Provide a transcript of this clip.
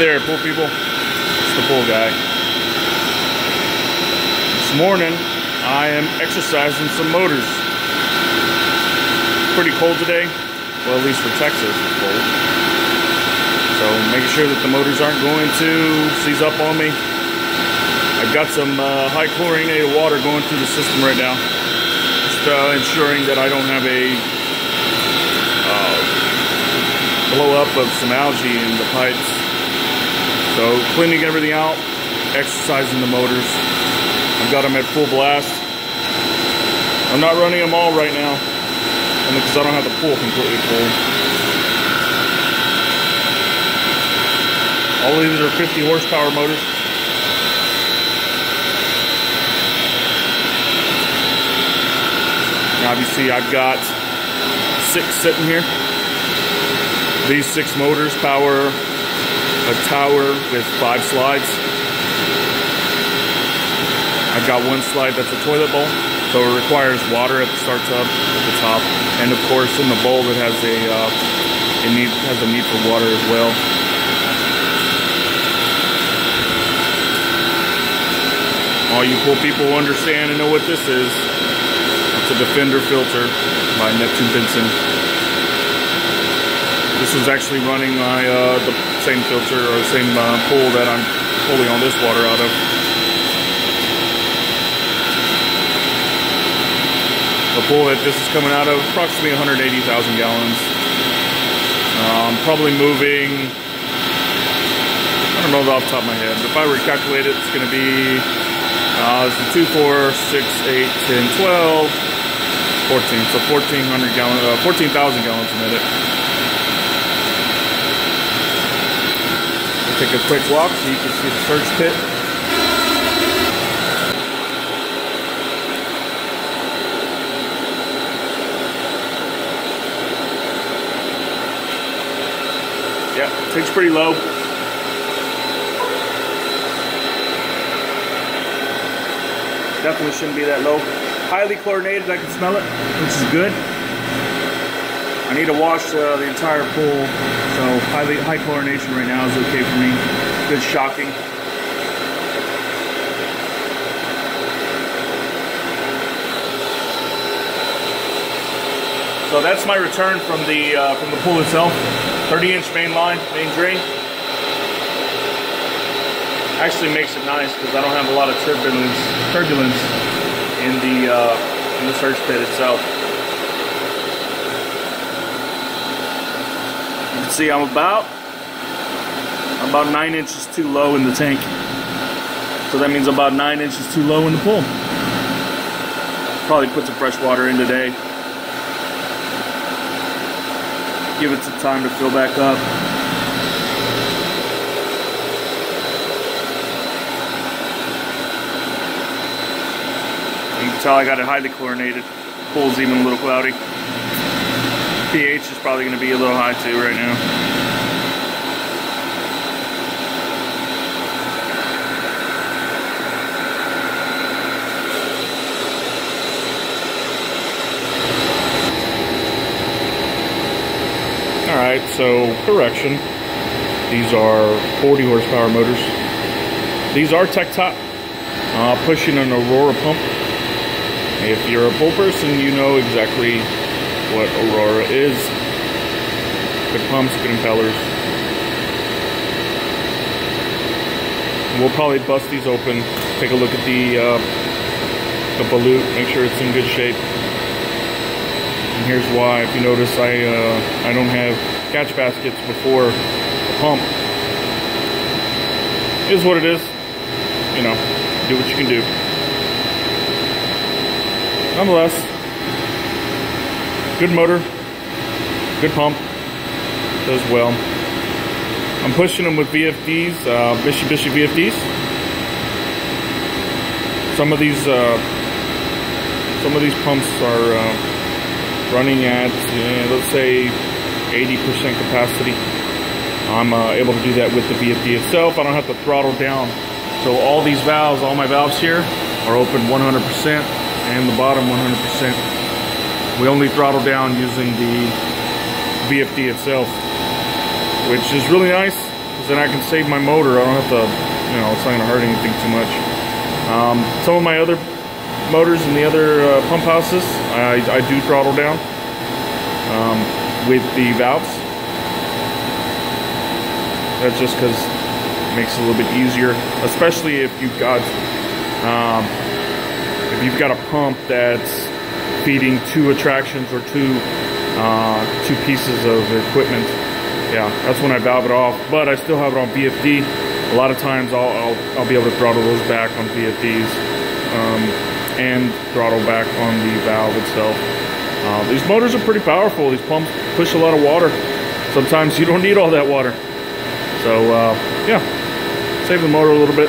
there, pool people. It's the pool guy. This morning, I am exercising some motors. Pretty cold today. Well, at least for Texas, it's cold. So making sure that the motors aren't going to seize up on me. I've got some uh, high chlorinated water going through the system right now. Just uh, ensuring that I don't have a uh, blow up of some algae in the pipes. So cleaning everything out, exercising the motors. I've got them at full blast. I'm not running them all right now because I don't have the pool completely full. All these are 50 horsepower motors. Obviously I've got six sitting here. These six motors power a tower with five slides. I've got one slide that's a toilet bowl, so it requires water at the start tub at the top, and of course in the bowl it has a uh, it need, has a need for water as well. All you cool people understand and know what this is. It's a Defender filter by Neptune Benson. This is actually running my uh, the same filter or same uh, pool that I'm pulling all this water out of. The pool that this is coming out of, approximately 180,000 gallons. Um, probably moving, I don't know off the top of my head, but if I were to calculate it, it's going to be uh, this is 2, 4, 6, 8, 10, 12, 14. So 1,400 gallons, uh, 14,000 gallons a minute. Take a quick walk so you can see the surge pit. Yeah, takes pretty low. Definitely shouldn't be that low. Highly chlorinated, I can smell it, which is good. I need to wash uh, the entire pool, so highly high chlorination right now is okay for me. Good shocking. So that's my return from the uh, from the pool itself. 30 inch main line, main drain actually makes it nice because I don't have a lot of turbulence turbulence in the uh, in the surge pit itself. Can see I'm about about nine inches too low in the tank, so that means about nine inches too low in the pool. Probably put some fresh water in today. Give it some time to fill back up. You can tell I got it highly chlorinated. Pool's even a little cloudy. pH is probably going to be a little high too right now. Alright, so correction. These are 40 horsepower motors. These are Tech Top, uh, pushing an Aurora pump. If you're a pool person, you know exactly what Aurora is. Good pumps, good impellers. We'll probably bust these open, take a look at the uh, the volute, make sure it's in good shape. And here's why. If you notice, I uh, I don't have catch baskets before the pump. It is what it is. You know, do what you can do nonetheless, good motor, good pump, does well. I'm pushing them with VFDs, uh, Mitsubishi VFDs. Some of these, uh, some of these pumps are uh, running at, uh, let's say, 80% capacity. I'm uh, able to do that with the VFD itself. I don't have to throttle down. So all these valves, all my valves here, are open 100% and the bottom 100%. We only throttle down using the VFD itself, which is really nice because then I can save my motor. I don't have to, you know, it's not gonna hurt anything too much. Um, some of my other motors in the other uh, pump houses, I, I do throttle down um, with the valves. That's just because it makes it a little bit easier, especially if you've got um, if you've got a pump that's feeding two attractions or two uh, two pieces of equipment. Yeah, that's when I valve it off. But I still have it on VFD. A lot of times I'll I'll, I'll be able to throttle those back on VFDs um, and throttle back on the valve itself. Uh, these motors are pretty powerful. These pumps push a lot of water. Sometimes you don't need all that water. So uh, yeah, save the motor a little bit.